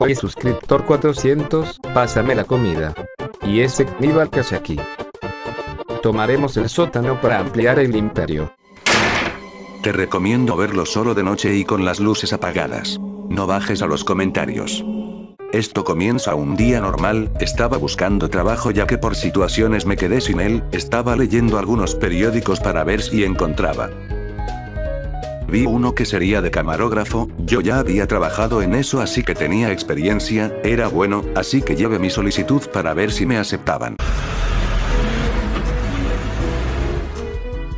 Oye suscriptor 400, pásame la comida. Y ese Knibar aquí. Tomaremos el sótano para ampliar el imperio. Te recomiendo verlo solo de noche y con las luces apagadas. No bajes a los comentarios. Esto comienza un día normal, estaba buscando trabajo ya que por situaciones me quedé sin él, estaba leyendo algunos periódicos para ver si encontraba. Vi uno que sería de camarógrafo, yo ya había trabajado en eso así que tenía experiencia, era bueno, así que llevé mi solicitud para ver si me aceptaban.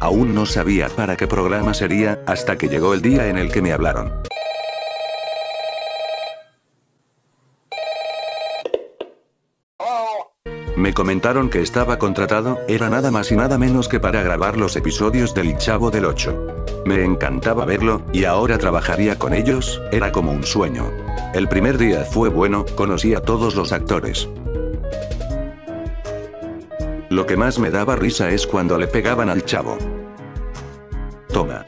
Aún no sabía para qué programa sería, hasta que llegó el día en el que me hablaron. Me comentaron que estaba contratado, era nada más y nada menos que para grabar los episodios del Chavo del 8. Me encantaba verlo, y ahora trabajaría con ellos, era como un sueño. El primer día fue bueno, conocí a todos los actores. Lo que más me daba risa es cuando le pegaban al chavo. Toma.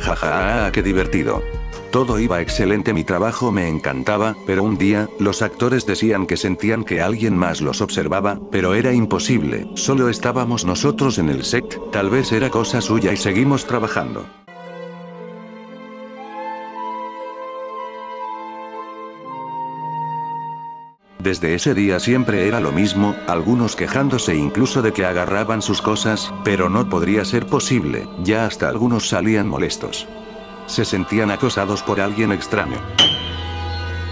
Jaja, ah, qué divertido. Todo iba excelente, mi trabajo me encantaba, pero un día, los actores decían que sentían que alguien más los observaba, pero era imposible, solo estábamos nosotros en el set, tal vez era cosa suya y seguimos trabajando. Desde ese día siempre era lo mismo, algunos quejándose incluso de que agarraban sus cosas, pero no podría ser posible, ya hasta algunos salían molestos se sentían acosados por alguien extraño.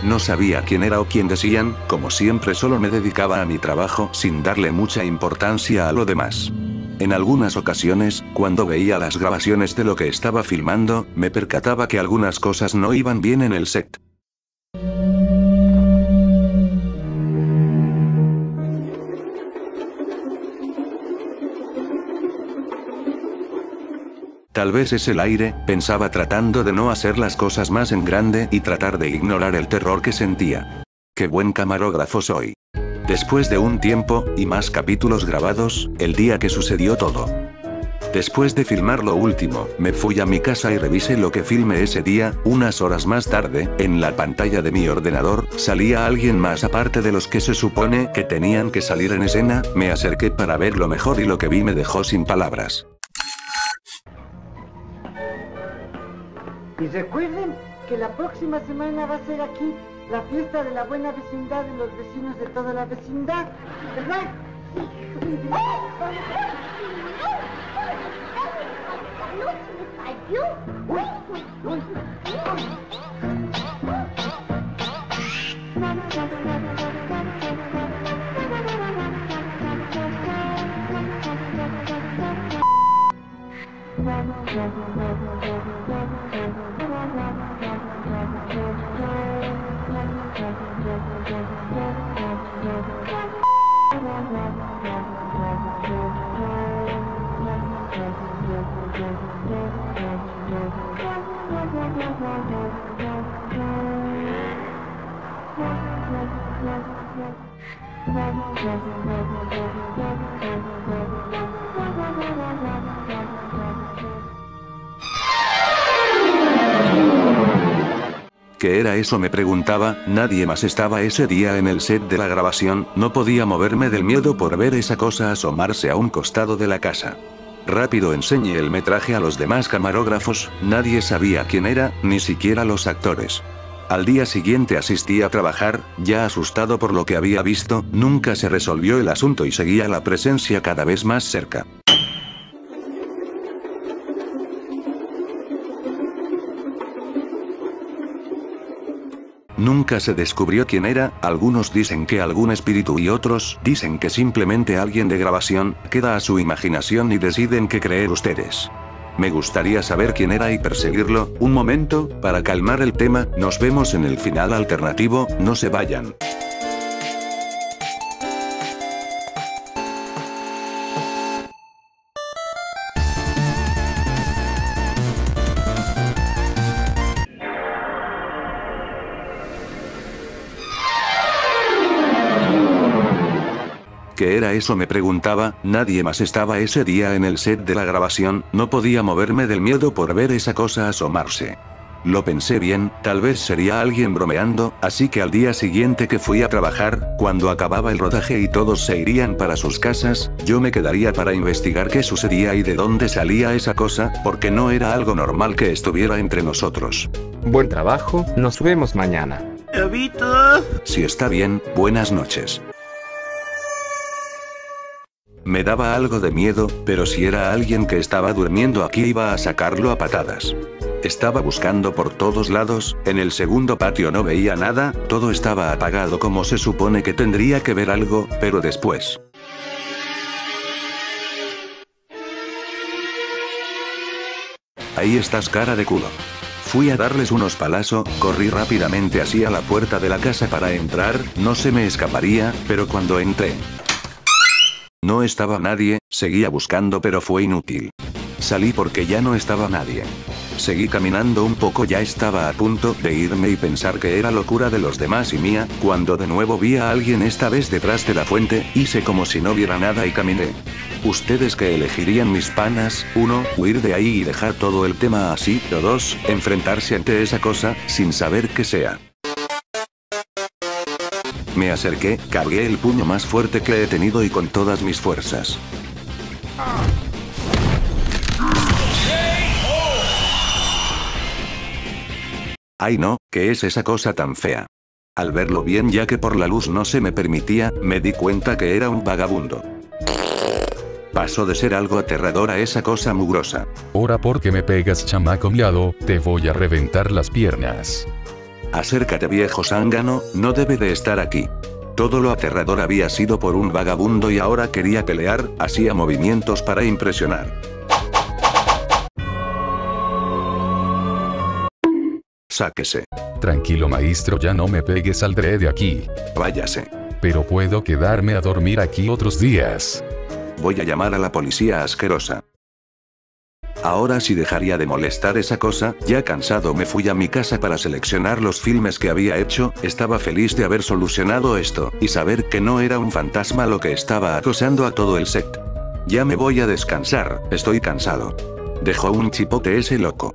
No sabía quién era o quién decían, como siempre solo me dedicaba a mi trabajo sin darle mucha importancia a lo demás. En algunas ocasiones, cuando veía las grabaciones de lo que estaba filmando, me percataba que algunas cosas no iban bien en el set. Tal vez es el aire, pensaba tratando de no hacer las cosas más en grande y tratar de ignorar el terror que sentía. Qué buen camarógrafo soy. Después de un tiempo, y más capítulos grabados, el día que sucedió todo. Después de filmar lo último, me fui a mi casa y revisé lo que filmé ese día, unas horas más tarde, en la pantalla de mi ordenador, salía alguien más aparte de los que se supone que tenían que salir en escena, me acerqué para ver lo mejor y lo que vi me dejó sin palabras. Y recuerden que la próxima semana va a ser aquí la fiesta de la buena vecindad de los vecinos de toda la vecindad, ¿verdad? Yes. ¿Qué era eso? me preguntaba, nadie más estaba ese día en el set de la grabación, no podía moverme del miedo por ver esa cosa asomarse a un costado de la casa. Rápido enseñé el metraje a los demás camarógrafos, nadie sabía quién era, ni siquiera los actores. Al día siguiente asistí a trabajar, ya asustado por lo que había visto, nunca se resolvió el asunto y seguía la presencia cada vez más cerca. Nunca se descubrió quién era, algunos dicen que algún espíritu y otros dicen que simplemente alguien de grabación, queda a su imaginación y deciden qué creer ustedes. Me gustaría saber quién era y perseguirlo, un momento, para calmar el tema, nos vemos en el final alternativo, no se vayan. ¿Qué era eso? me preguntaba, nadie más estaba ese día en el set de la grabación, no podía moverme del miedo por ver esa cosa asomarse. Lo pensé bien, tal vez sería alguien bromeando, así que al día siguiente que fui a trabajar, cuando acababa el rodaje y todos se irían para sus casas, yo me quedaría para investigar qué sucedía y de dónde salía esa cosa, porque no era algo normal que estuviera entre nosotros. Buen trabajo, nos vemos mañana. Si está bien, buenas noches. Me daba algo de miedo, pero si era alguien que estaba durmiendo aquí iba a sacarlo a patadas. Estaba buscando por todos lados, en el segundo patio no veía nada, todo estaba apagado como se supone que tendría que ver algo, pero después... Ahí estás cara de culo. Fui a darles unos palazo, corrí rápidamente hacia la puerta de la casa para entrar, no se me escaparía, pero cuando entré, no estaba nadie, seguía buscando pero fue inútil. Salí porque ya no estaba nadie. Seguí caminando un poco ya estaba a punto de irme y pensar que era locura de los demás y mía, cuando de nuevo vi a alguien esta vez detrás de la fuente, hice como si no viera nada y caminé. ¿Ustedes que elegirían mis panas? 1. Huir de ahí y dejar todo el tema así, o 2. Enfrentarse ante esa cosa, sin saber qué sea. Me acerqué, cargué el puño más fuerte que he tenido y con todas mis fuerzas. Ay no, ¿qué es esa cosa tan fea? Al verlo bien ya que por la luz no se me permitía, me di cuenta que era un vagabundo. Pasó de ser algo aterrador a esa cosa mugrosa. Ora porque me pegas chamaco miado, te voy a reventar las piernas. Acércate viejo zángano, no debe de estar aquí. Todo lo aterrador había sido por un vagabundo y ahora quería pelear, hacía movimientos para impresionar. Sáquese. Tranquilo maestro ya no me pegues saldré de aquí. Váyase. Pero puedo quedarme a dormir aquí otros días. Voy a llamar a la policía asquerosa. Ahora sí dejaría de molestar esa cosa, ya cansado me fui a mi casa para seleccionar los filmes que había hecho, estaba feliz de haber solucionado esto, y saber que no era un fantasma lo que estaba acosando a todo el set. Ya me voy a descansar, estoy cansado. Dejó un chipote ese loco.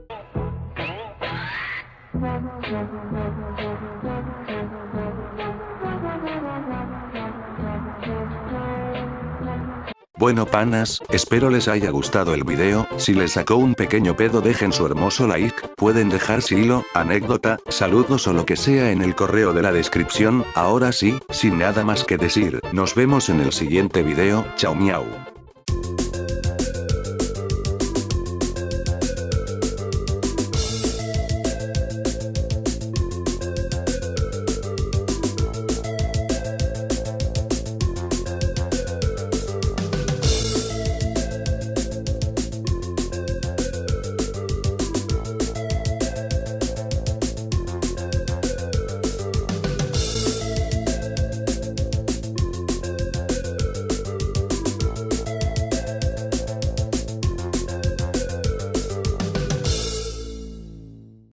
Bueno panas, espero les haya gustado el video, si les sacó un pequeño pedo dejen su hermoso like, pueden dejar hilo, anécdota, saludos o lo que sea en el correo de la descripción, ahora sí, sin nada más que decir, nos vemos en el siguiente video, chao miau.